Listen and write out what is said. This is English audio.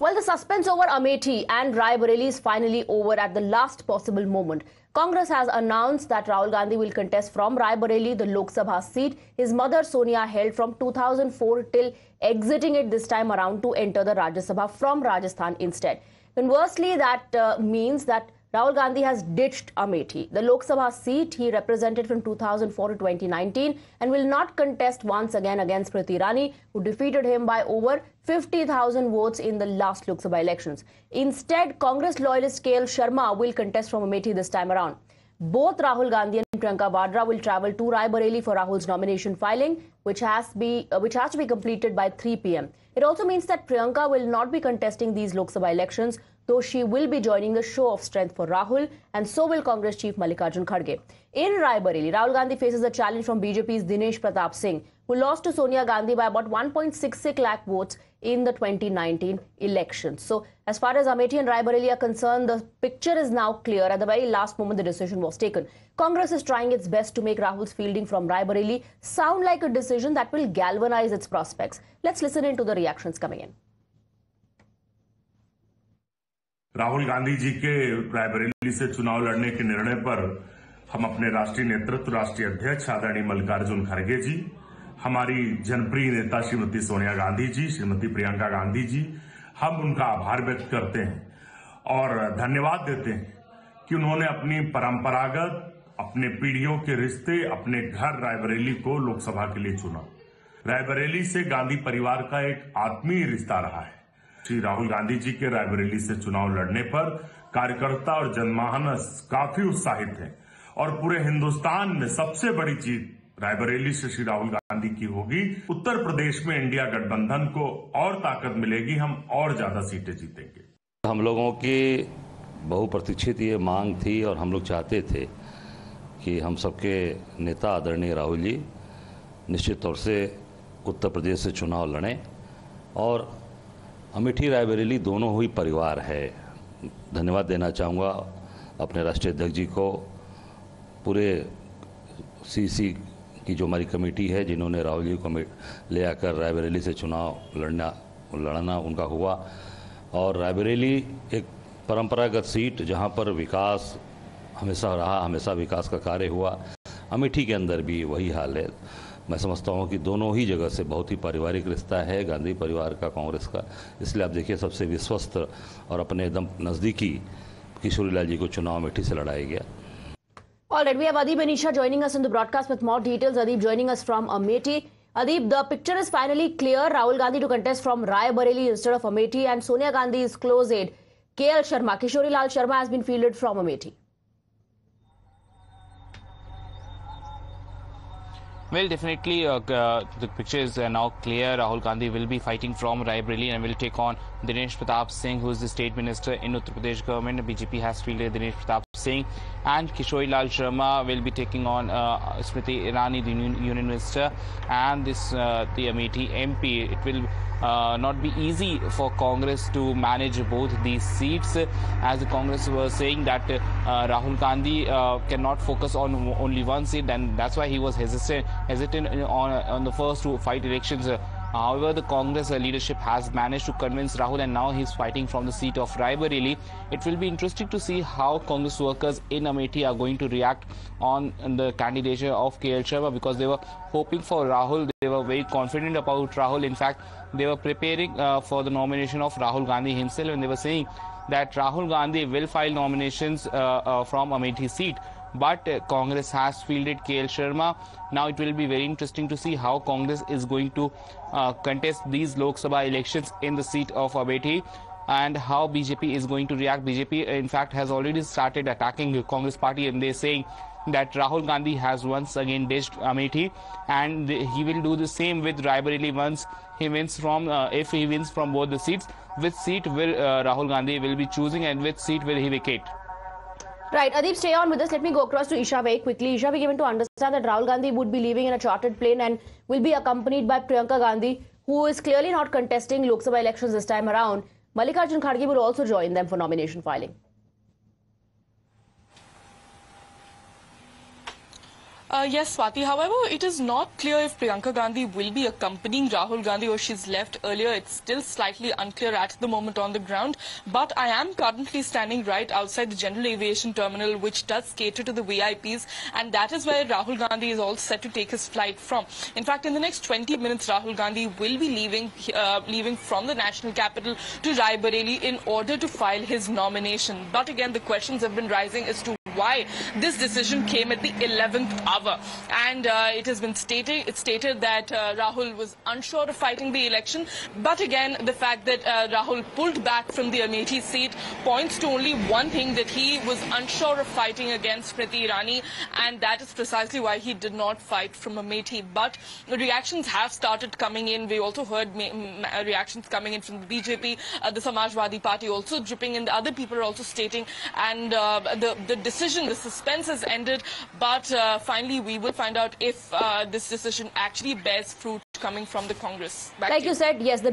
Well, the suspense over Amethi and Raebareli is finally over at the last possible moment. Congress has announced that Rahul Gandhi will contest from Raebareli, the Lok Sabha seat his mother Sonia held from 2004 till exiting it this time around to enter the Rajya Sabha from Rajasthan instead. Conversely, that uh, means that Rahul Gandhi has ditched Amethi, the Lok Sabha seat he represented from 2004 to 2019, and will not contest once again against Smriti Irani, who defeated him by over 50,000 votes in the last Lok Sabha elections. Instead, Congress loyalist KL Sharma will contest from Amethi this time around. Both Rahul Gandhi and Priyanka Vadra will travel to Raebareli for Rahul's nomination filing, which has, be, uh, which has to be completed by 3 p.m. It also means that Priyanka will not be contesting these Lok Sabha elections, though she will be joining the show of strength for Rahul, and so will Congress Chief Mallikarjun Kharge. In Raebareli, Rahul Gandhi faces a challenge from BJP's Dinesh Pratap Singh, who lost to Sonia Gandhi by about 1.66 lakh votes in the 2019 elections. So, as far as Amethi and Raebareli are concerned, the picture is now clear. At the very last moment, the decision was taken. Congress is trying its best to make Rahul's fielding from Raebareli sound like a decision that will galvanize its prospects. Let's listen into the reactions coming in. Rahul Gandhi ji के रायबरेली से चुनाव लड़ने के निर्णय पर हम अपने राष्ट्रीय नेतृत्व राष्ट्रीय अध्यक्ष आदरणीय मल्लिकार्जुन खड़गे जी हमारी जनप्रिय नेता श्रीमती सोनिया गांधी जी, श्रीमती प्रियंका गांधी जी, हम उनका आभार व्यक्त करते हैं और धन्यवाद देते हैं कि उन्होंने अपनी परंपरागत, अपने पीढ़ियों के रिश्ते, अपने घर रायबरेली को लोकसभा के लिए चुना। रायबरेली से गांधी परिवार का एक आत्मीय रिश्ता रहा है। श्री राहुल गांधी जी के रायबरेली से चुनाव लड़ने पर कार्यकर्ता और जनमानस काफ़ी उत्साहित है और पूरे हिंदुस्तान में सबसे बड़ी जीत रायबरेली से श्री राहुल गांधी की होगी। उत्तर प्रदेश में इंडिया गठबंधन को और ताकत मिलेगी, हम और ज़्यादा सीटें जीतेंगे। हम लोगों की बहुप्रतीक्षित ये मांग थी और हम लोग चाहते थे कि हम सबके नेता आदरणीय राहुल जी निश्चित तौर से उत्तर प्रदेश से चुनाव लड़ें और अमेठी रायबरेली दोनों ही परिवार है। धन्यवाद देना चाहूँगा अपने राष्ट्रीय अध्यक्ष जी को। पूरे सीसी की जो हमारी कमेटी है, जिन्होंने राहुल जी को ले आकर रायबरेली से चुनाव लड़ना लड़ना उनका हुआ। और रायबरेली एक परंपरागत सीट, जहाँ पर विकास हमेशा रहा, हमेशा विकास का कार्य हुआ। अमेठी के अंदर भी वही हाल है। मैं समझता हूँ कि दोनों ही जगह से बहुत ही पारिवारिक रिश्ता है, गांधी परिवार का, कांग्रेस का। इसलिए आप देखिए, सबसे विश्वस्त और अपने एकदम नज़दीकी किशोरीलाल जी को चुनाव अमेठी से लड़ाया गया। All right, we have Adib Anisha joining us in the broadcast with more details. Adib joining us from Amethi. Adib, the picture is finally clear. Rahul Gandhi to contest from Rai Bareli instead of Amethi, and Sonia Gandhi's close aide, KL Sharma, Kishori Lal Sharma, has been fielded from Amethi. Well, definitely uh, uh, the picture is uh, now clear. Rahul Gandhi will be fighting from Raebareli and will take on Dinesh Pratap Singh, who is the state minister in Uttar Pradesh government. BJP has fielded Dinesh Pratap Singh and Kishori Lal Sharma will be taking on uh, Smriti Irani, the union, minister, and this uh, the Amethi MP. It will uh, not be easy for Congress to manage both these seats, as the Congress was saying that uh, Rahul Gandhi uh, cannot focus on only one seat, and that's why he was hesitant, hesitant on, on the first two fight elections. However, the Congress leadership has managed to convince Rahul and now he's fighting from the seat of Raebareli. It will be interesting to see how Congress workers in Amethi are going to react on the candidature of KL Sharma because they were hoping for Rahul. They were very confident about Rahul. In fact, they were preparing uh, for the nomination of Rahul Gandhi himself and they were saying that Rahul Gandhi will file nominations uh, uh, from Amethi seat but uh, Congress has fielded KL Sharma. Now it will be very interesting to see how Congress is going to uh, contest these Lok Sabha elections in the seat of Amethi and how BJP is going to react. BJP, in fact, has already started attacking the Congress party and they're saying that Rahul Gandhi has once again ditched Amethi and he will do the same with Raebareli once he wins from, uh, if he wins from both the seats, which seat will uh, Rahul Gandhi will be choosing and which seat will he vacate. Right, Adib, stay on with us. Let me go across to Isha very quickly. Isha, we given to understand that Rahul Gandhi would be leaving in a chartered plane and will be accompanied by Priyanka Gandhi, who is clearly not contesting Lok Sabha elections this time around. Mallikarjun Kharge will also join them for nomination filing. Uh, yes, Swati. However, it is not clear if Priyanka Gandhi will be accompanying Rahul Gandhi or she's left earlier. It's still slightly unclear at the moment on the ground. But I am currently standing right outside the General Aviation Terminal, which does cater to the VIPs, and that is where Rahul Gandhi is all set to take his flight from. In fact, in the next 20 minutes, Rahul Gandhi will be leaving, uh, leaving from the national capital to Raebareli in order to file his nomination. But again, the questions have been rising as to why this decision came at the 11th hour. And uh, it has been stated, it's stated that uh, Rahul was unsure of fighting the election. But again, the fact that uh, Rahul pulled back from the Amethi seat points to only one thing, that he was unsure of fighting against Smriti Irani. And that is precisely why he did not fight from Amethi. But reactions have started coming in. We also heard reactions coming in from the BJP, uh, the Samajwadi Party also dripping in. The other people are also stating. And uh, the, the decision, the suspense has ended, but uh, finally we will find out if uh, this decision actually bears fruit coming from the Congress. Back like you said, yes, the